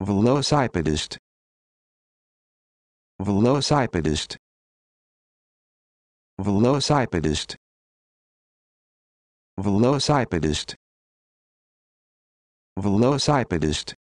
velocipedist. Velocipedist. Velocipedist. Velocipedist. Velocipedist.